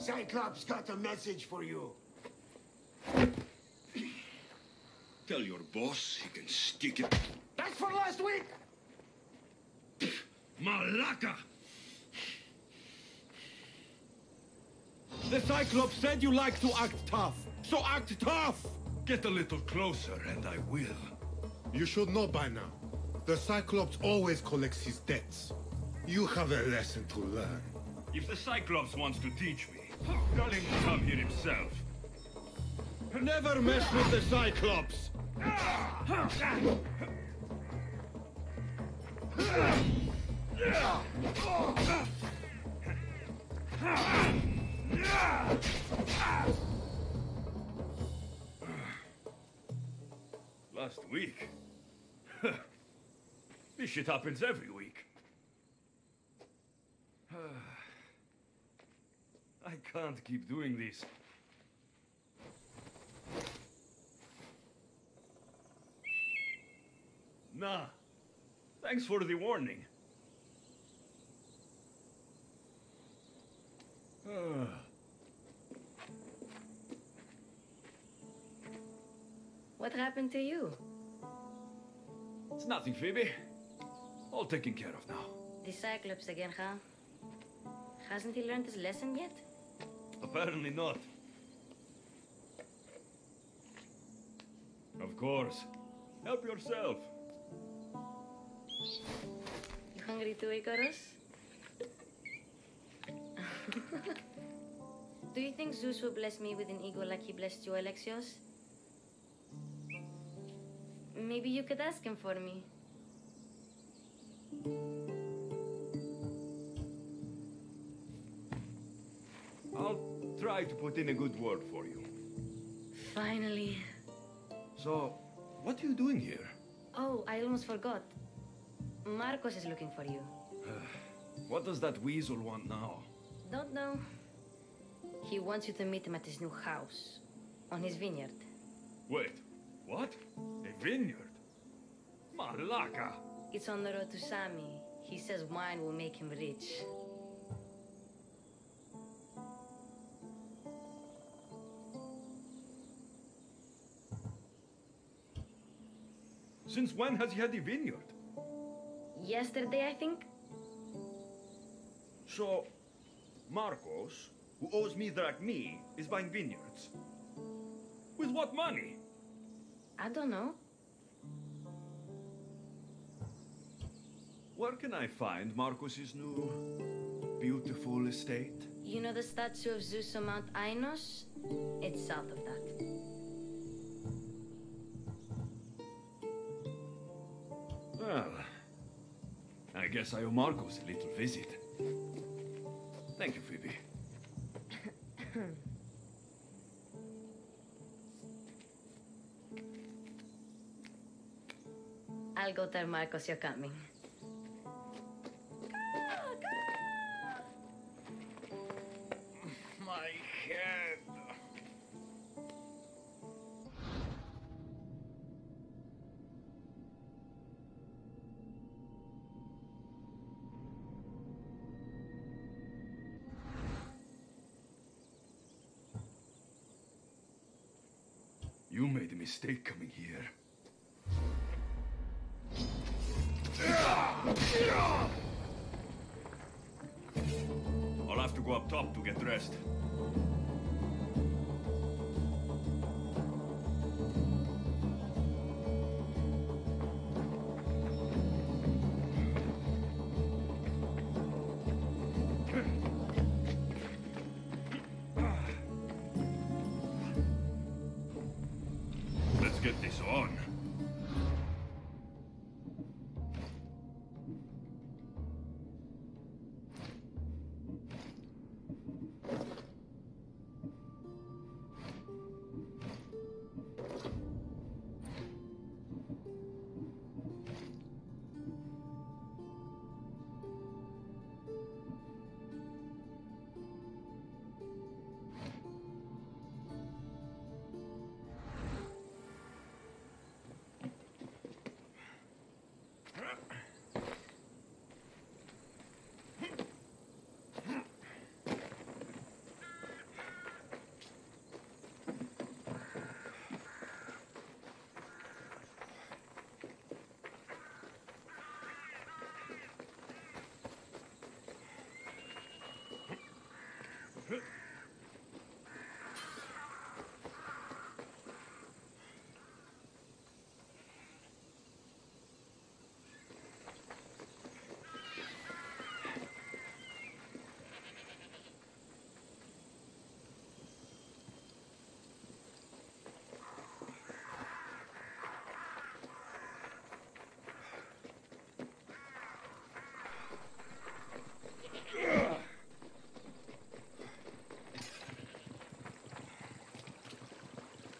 Cyclops got a message for you. Tell your boss he can stick it. That's for last week! Malaka! The Cyclops said you like to act tough. So act tough! Get a little closer and I will. You should know by now. The Cyclops always collects his debts. You have a lesson to learn. If the Cyclops wants to teach me, him come here himself. Never mess with the Cyclops! Last week? this shit happens every week. I can't keep doing this. Nah. Thanks for the warning. What happened to you? It's nothing, Phoebe. All taken care of now. The Cyclops again, huh? Hasn't he learned his lesson yet? Apparently not. Of course. Help yourself. You hungry too, Icarus? Do you think Zeus will bless me with an ego like he blessed you, Alexios? Maybe you could ask him for me. Try to put in a good word for you. Finally. So, what are you doing here? Oh, I almost forgot. Marcos is looking for you. Uh, what does that weasel want now? Don't know. He wants you to meet him at his new house. On his vineyard. Wait, what? A vineyard? Malaka! It's on the road to Sami. He says wine will make him rich. Since when has he had the vineyard? Yesterday, I think? So, Marcos, who owes me drachmi, is buying vineyards. With what money? I don't know. Where can I find Marcos's new beautiful estate? You know the statue of Zeus on Mount Ainos? It's south of guess I owe Marcos a little visit. Thank you, Phoebe. I'll go tell Marcos you're coming. Get dressed.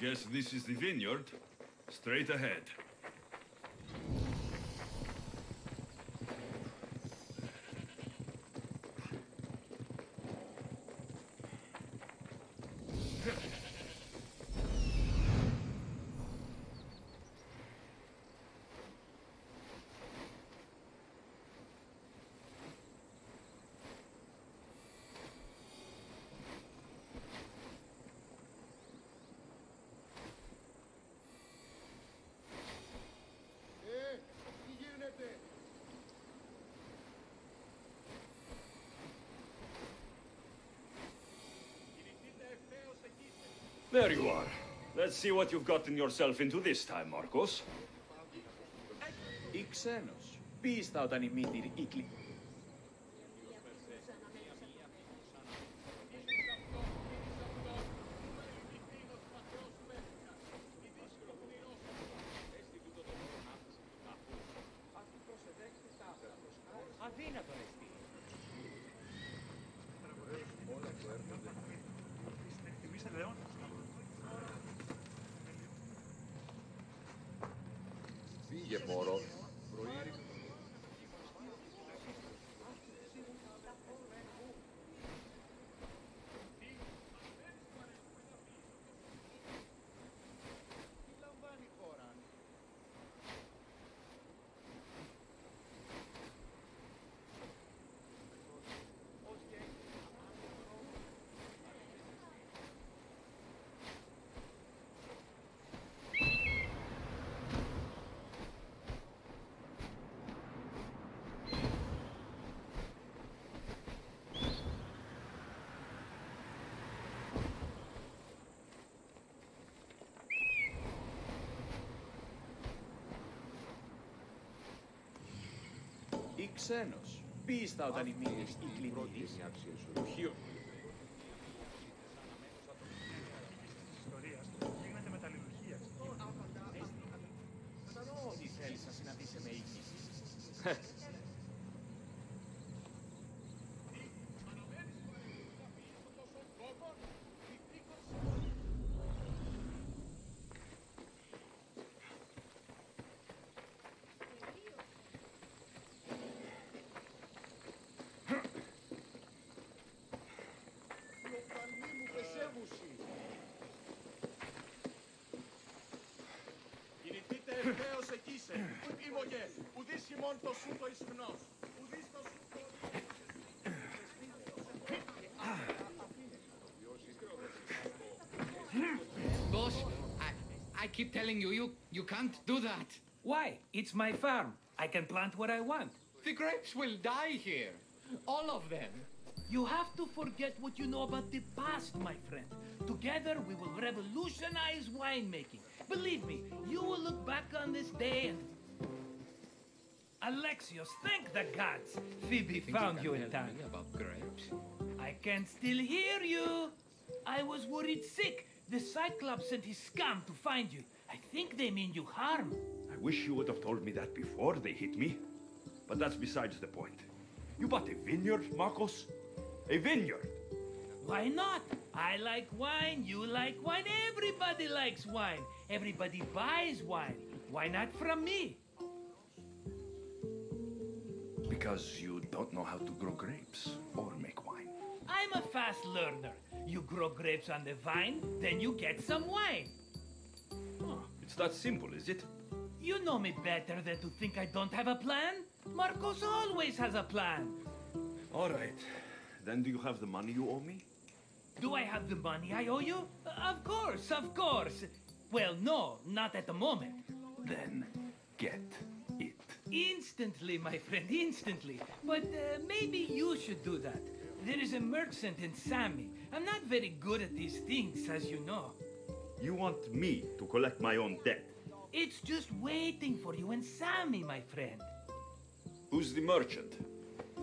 Guess this is the vineyard. Straight ahead. There you are. Let's see what you've gotten yourself into this time, Marcos. Η ξένος. Πίστα όταν η μύτη Get Mortal ή ξένος. Πίστα όταν η μύλη η κλινή της. Τι θέλεις να συναντήσει με ήγηση. Κινηθείτε ευθέως εκεί σε. Πού πίμωγε. Ουδείς χειμών το σου το ισχνός. Ουδείς το σου το... Boss, I, I keep telling you, you, you can't do that. Why? It's my farm. I can plant what I want. The grapes will die here. All of them. You have to forget what you know about the past, my friend. Together, we will revolutionize winemaking. Believe me, you will look back on this day and. Alexios, thank the gods! Phoebe Think found can you in time. about grapes? I can still hear you! I was worried sick. The Cyclops sent his scum to find you. I think they mean you harm. I wish you would have told me that before they hit me. But that's besides the point. You bought a vineyard, Marcos? A vineyard? Why not? I like wine, you like wine, everybody likes wine. Everybody buys wine. Why not from me? Because you don't know how to grow grapes or make wine. I'm a fast learner. You grow grapes on the vine, then you get some wine. Oh, it's that simple, is it? You know me better than to think I don't have a plan. Marcos always has a plan. All right. Then do you have the money you owe me? Do I have the money I owe you? Of course, of course. Well, no, not at the moment. Then get it. Instantly, my friend, instantly. But uh, maybe you should do that. There is a merchant in Sami. I'm not very good at these things, as you know. You want me to collect my own debt? It's just waiting for you in Sami, my friend. Who's the merchant?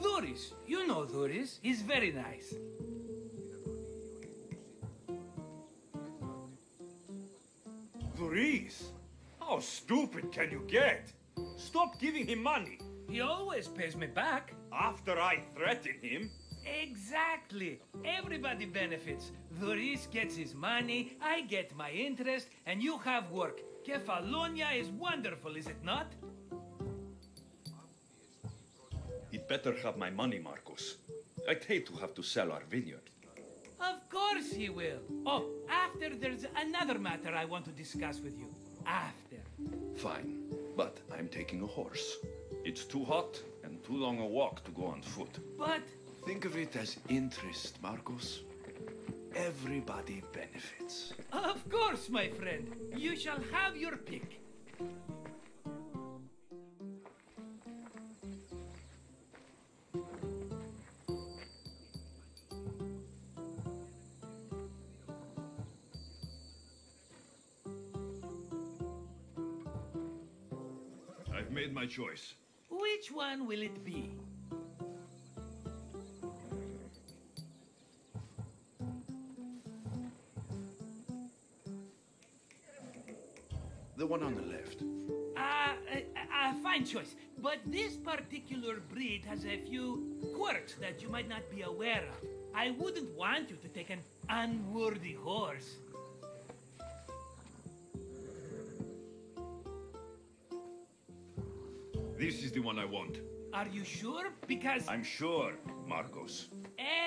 Duris, you know Duris. He's very nice. Dries! How stupid can you get? Stop giving him money. He always pays me back. After I threaten him, Exactly. Everybody benefits. Duris gets his money, I get my interest, and you have work. Kefalonia is wonderful, is it not? He'd better have my money, Marcos. I'd hate to have to sell our vineyard. Of course he will. Oh, after there's another matter I want to discuss with you. After. Fine, but I'm taking a horse. It's too hot and too long a walk to go on foot. But Think of it as interest, Marcos. Everybody benefits. Of course, my friend. You shall have your pick. Choice. Which one will it be? The one on the left. Ah, a, a fine choice. But this particular breed has a few quirks that you might not be aware of. I wouldn't want you to take an unworthy horse. Are you sure? Because I'm sure, Marcos.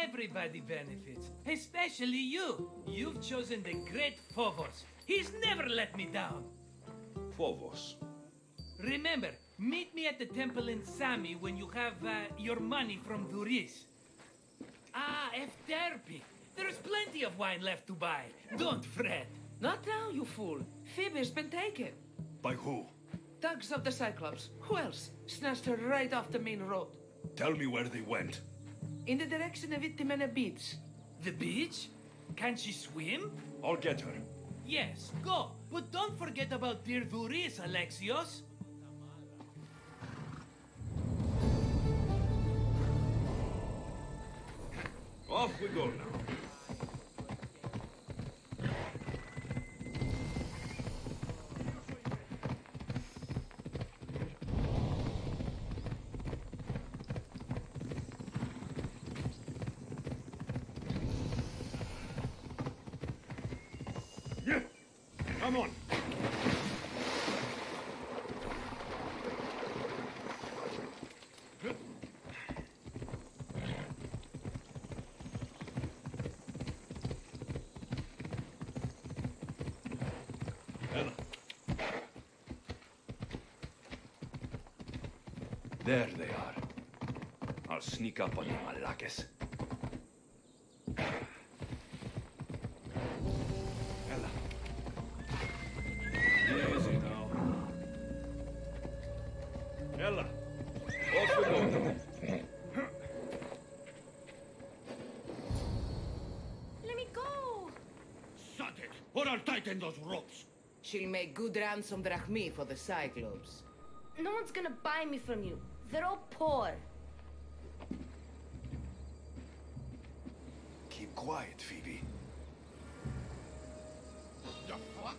everybody benefits, especially you. You've chosen the great Phobos. He's never let me down. Phobos. Remember, meet me at the temple in Sami when you have uh, your money from Duris. Ah, Efterpi. There's plenty of wine left to buy. Don't fret. Not now, you fool. Phoebe's been taken. By who? Thugs of the Cyclops. Who else? Snatched her right off the main road. Tell me where they went. In the direction of Itimena Beach. The beach? Can she swim? I'll get her. Yes, go. But don't forget about dear Duris, Alexios. Off we go now. Come on. There they are. I'll sneak up on you, Malakis. Or those ropes. She'll make good ransom drachmi for the Cyclops. No one's gonna buy me from you. They're all poor. Keep quiet, Phoebe. The fuck?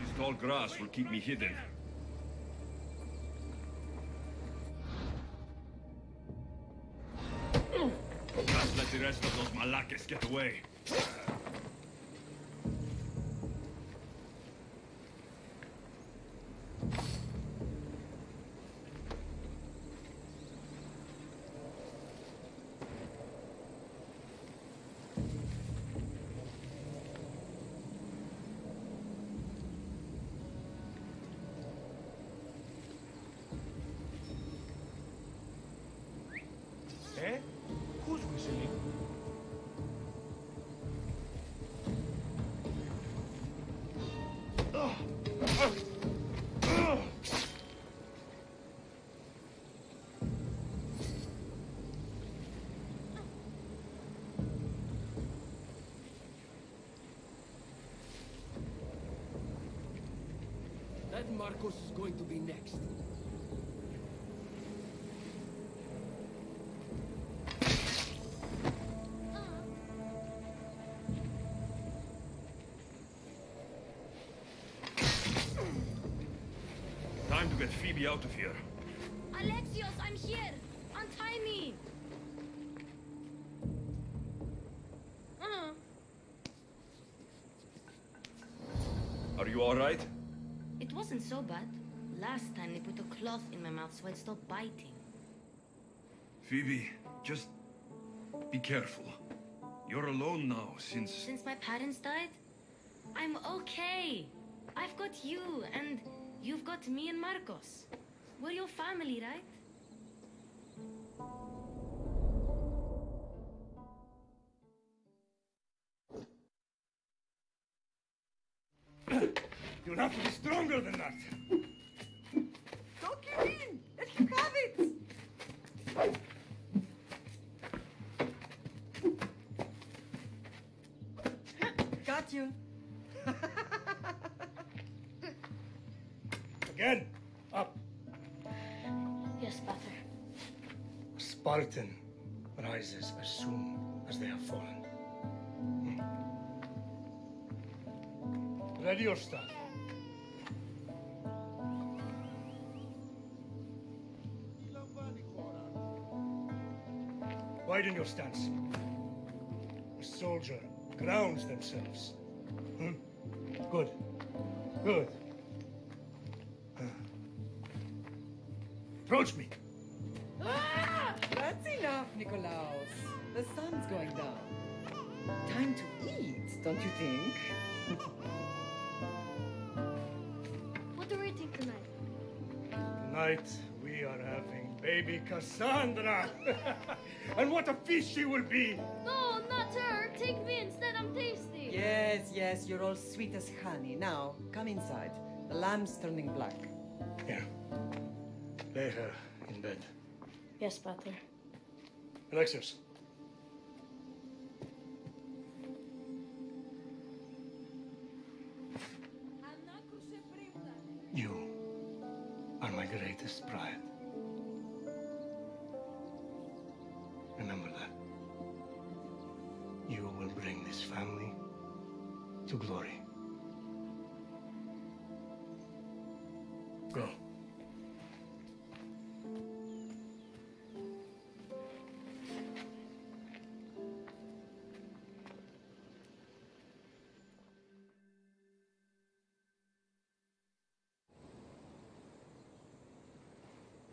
This tall grass will keep me hidden. Just let the rest of those Malakis get away. That Marcos is going to be next. Time to get Phoebe out of here. Put a cloth in my mouth so I'd stop biting. Phoebe, just be careful. You're alone now since. Since my parents died, I'm okay. I've got you, and you've got me and Marcos. We're your family, right? You'll have to be stronger than that. Staff. Widen your stance. A soldier grounds themselves. Hmm? Good. Good. Approach me. That's enough, Nikolaos. The sun's going down. Time to eat, don't you think? Tonight we are having baby Cassandra. and what a feast she will be. No, not her. Take me instead. I'm tasty. Yes, yes, you're all sweet as honey. Now, come inside. The lamb's turning black. Here. Lay her in bed. Yes, Pater. Alexios.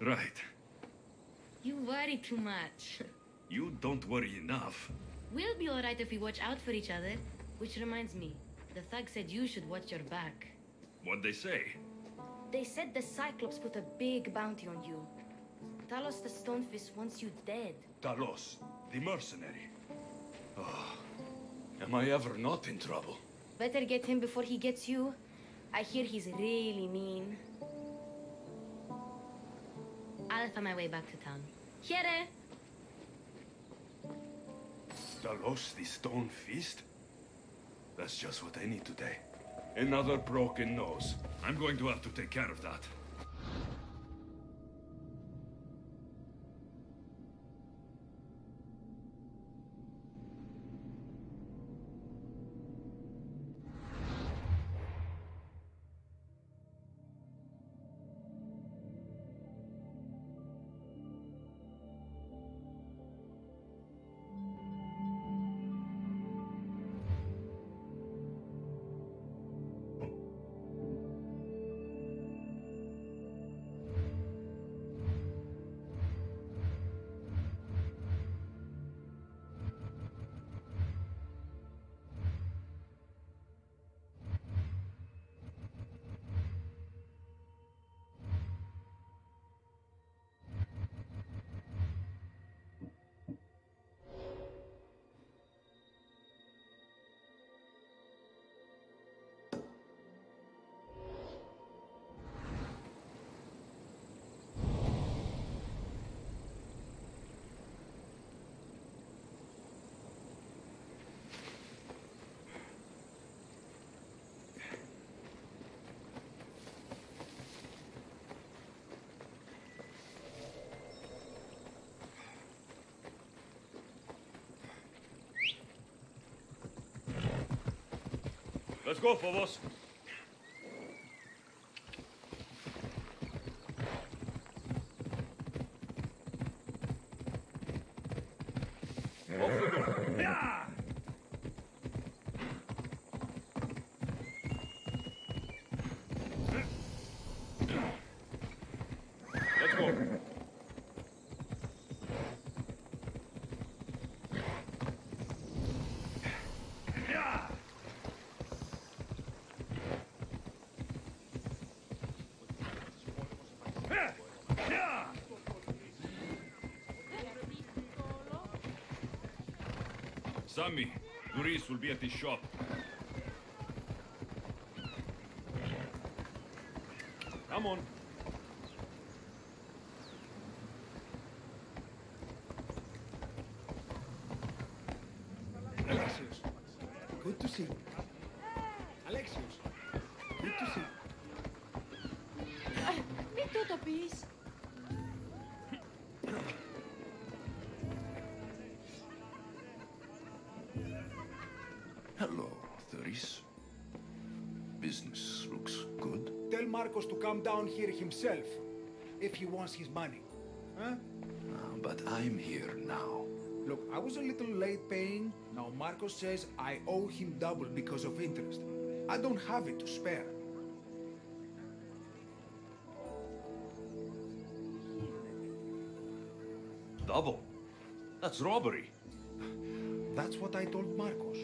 Right. You worry too much. You don't worry enough. We'll be alright if we watch out for each other. Which reminds me, the thug said you should watch your back. What'd they say? They said the Cyclops put a big bounty on you. Talos the Stonefist wants you dead. Talos, the mercenary. Oh, am I ever not in trouble? Better get him before he gets you. I hear he's really mean. I'll find my way back to town. Here! Talos, the Stonefist? That's just what I need today. Another broken nose. I'm going to have to take care of that. Let's go, Phobos. Grease will be at his shop. Come on. Alexios, good to see you. Alexios, good to see you. Ah, uh, me too, please. Come down here himself if he wants his money. Huh? Ah, but I'm here now. Look, I was a little late paying. Now Marcos says I owe him double because of interest. I don't have it to spare. Double? That's robbery. That's what I told Marcos.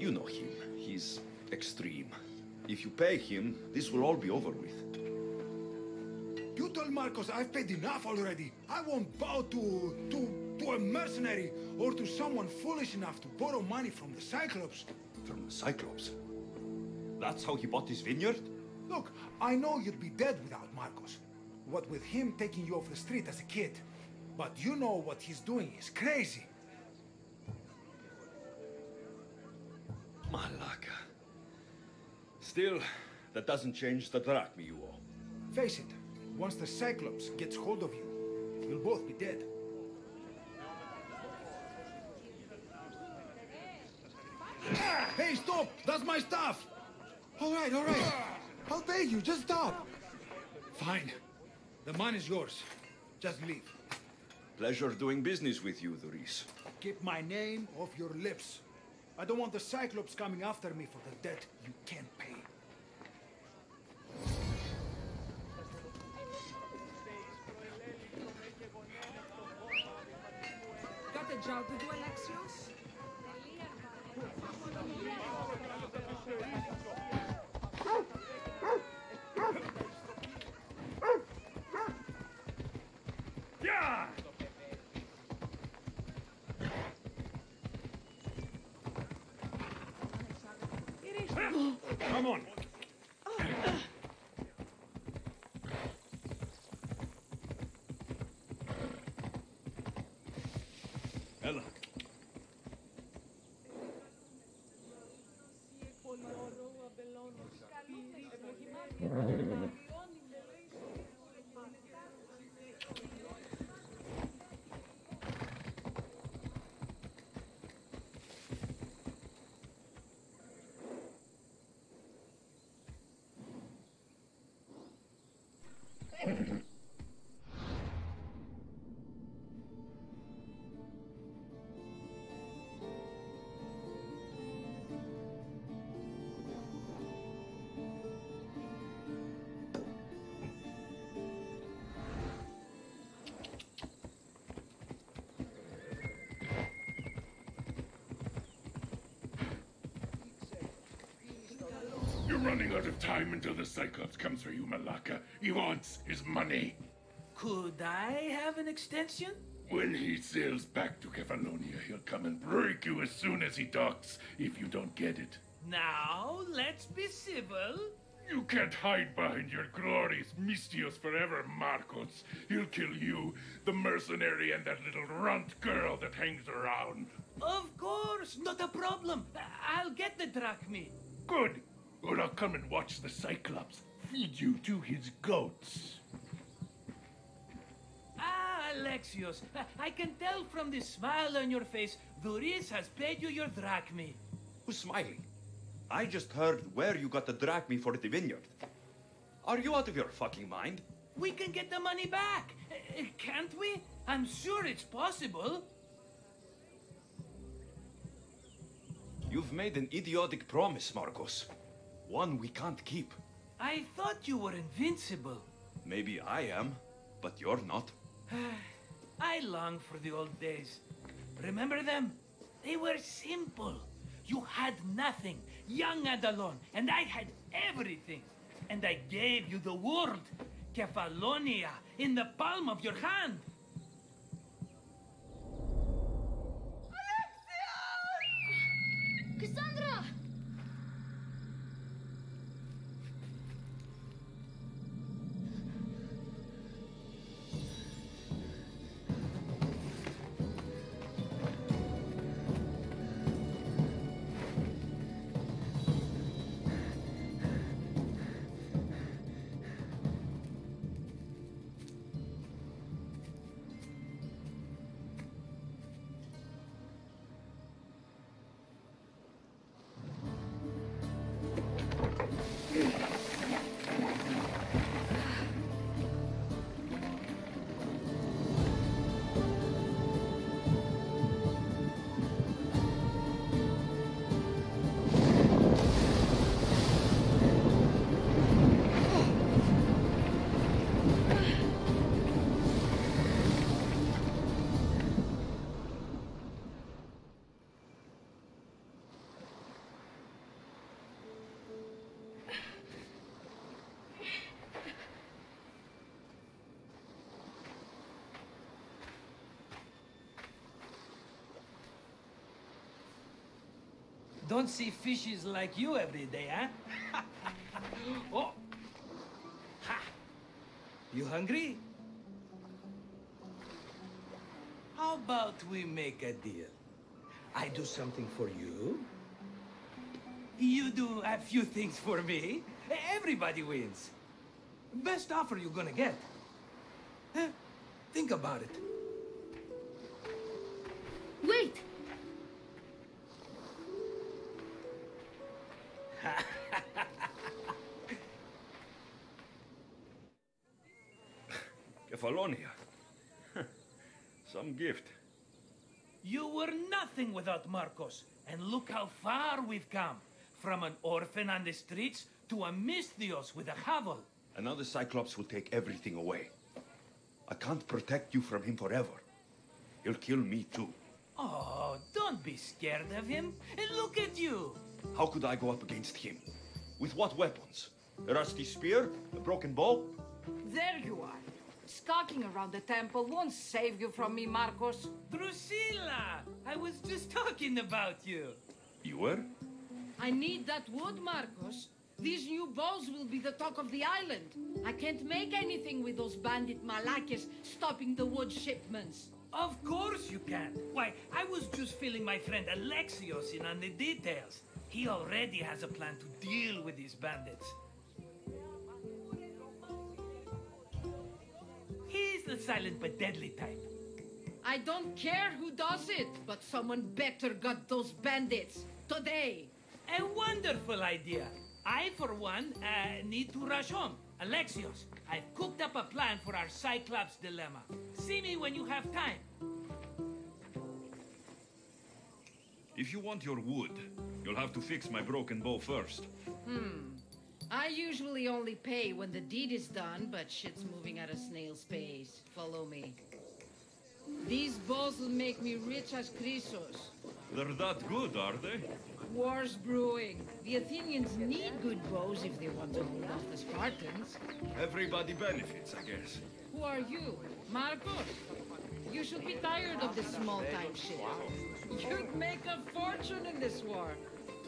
You know him. He's extreme. If you pay him, this will all be over with. You told Marcos I've paid enough already. I won't bow to to to a mercenary or to someone foolish enough to borrow money from the Cyclops. From the Cyclops. That's how he bought his vineyard? Look, I know you'd be dead without Marcos. What with him taking you off the street as a kid. But you know what he's doing is crazy. Malaka. Still, that doesn't change the drachma you owe. Face it, once the Cyclops gets hold of you, you'll both be dead. Hey, stop! That's my stuff! All right, all right. I'll pay you. Just stop. Fine. The money's yours. Just leave. Pleasure doing business with you, Duris. Keep my name off your lips. I don't want the Cyclops coming after me for the debt you can't pay. Running out of time until the Cyclops comes for you, Malaka. He wants his money. Could I have an extension? When he sails back to Kefalonia, he'll come and break you as soon as he docks if you don't get it. Now, let's be civil. You can't hide behind your glorious Misthios forever, Marcos. He'll kill you, the mercenary, and that little runt girl that hangs around. Of course, not a problem. I'll get the drachmi. Good. Or I'll come and watch the Cyclops feed you to his goats. Ah, Alexios, I can tell from the smile on your face, Duris has paid you your drachmi. Who's smiling? I just heard where you got the drachma for the vineyard. Are you out of your fucking mind? We can get the money back, Uh, can't we? I'm sure it's possible. You've made an idiotic promise, Marcos. One we can't keep. I thought you were invincible. Maybe I am, but you're not. I long for the old days. Remember them? They were simple. You had nothing, young and alone, and I had everything. And I gave you the world, Kefalonia, in the palm of your hand. Cassandra! Don't see fishes like you every day, huh? oh! Ha! You hungry? How about we make a deal? I do something for you. You do a few things for me. Everybody wins. Best offer you're gonna get. Huh? Think about it. Gift. You were nothing without Marcos, and look how far we've come. From an orphan on the streets to a Misthios with a hovel. Another Cyclops will take everything away. I can't protect you from him forever. He'll kill me too. Oh, don't be scared of him. And look at you. How could I go up against him? With what weapons? A rusty spear? A broken bow? There you are. Skulking around the temple won't save you from me, Marcos. Drusilla! I was just talking about you. You were? I need that wood, Marcos. These new bows will be the talk of the island. I can't make anything with those bandit malakes stopping the wood shipments. Of course you can. Why, I was just filling my friend Alexios in on the details. He already has a plan to deal with these bandits. The silent but deadly type. I don't care who does it, but someone better got those bandits. Today. A wonderful idea. I, for one, uh, need to rush home. Alexios, I've cooked up a plan for our Cyclops dilemma. See me when you have time. If you want your wood, you'll have to fix my broken bow first. Hmm. I usually only pay when the deed is done, but shit's moving at a snail's pace. Follow me. These bows will make me rich as Croesus. They're that good, are they? War's brewing. The Athenians need good bows if they want to hold off the Spartans. Everybody benefits, I guess. Who are you? Marcos? You should be tired of this small-time shit. You'd make a fortune in this war.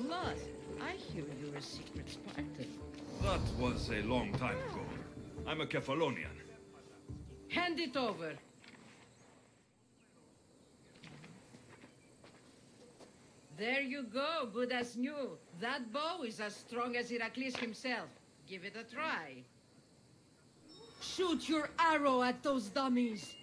Plus, I hear you're a secret Spartan. That was a long time ago. I'm a Kephalonian. Hand it over. There you go, good as new. That bow is as strong as Heracles himself. Give it a try. Shoot your arrow at those dummies.